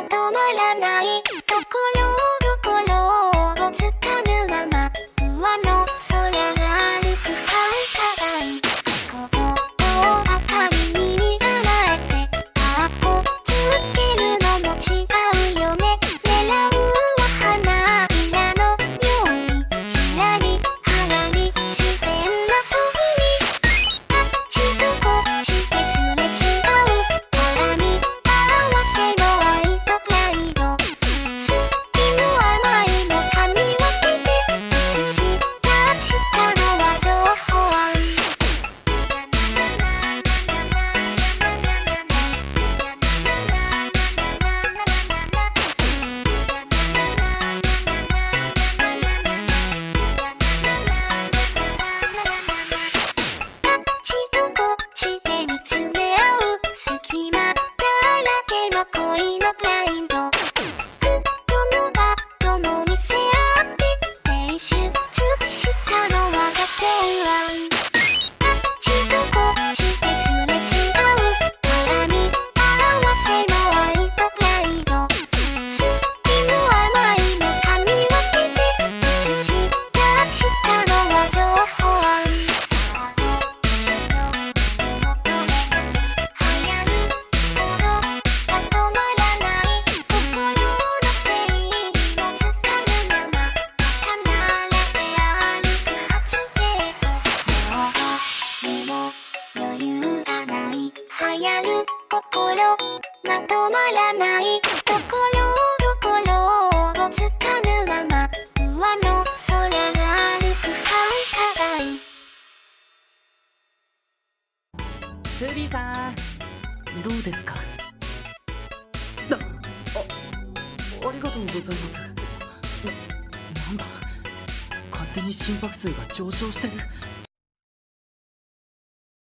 止まらない。心今のブラグッドバットも見せ合って練習したの流行る心まとまらない。ところどころをつかぬまま上の空が歩く繁華街スビさんどうですか？なあありがとうございます。ななんだ？勝手に心拍数が上昇してる。